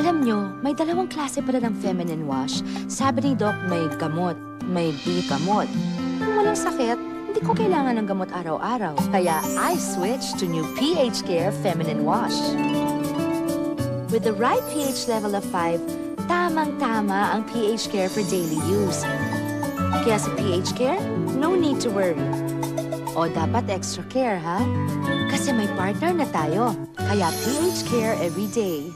Alam nyo, may dalawang klase pala ng feminine wash. Sabi ni Doc, may gamot, may di gamot. Kung walang sakit, hindi ko kailangan ng gamot araw-araw. Kaya I switched to new pH Care Feminine Wash. With the right pH level of 5, tamang-tama ang pH Care for daily use. Kaya sa pH Care, no need to worry. O dapat extra care, ha? Kasi may partner na tayo. Kaya pH Care every day.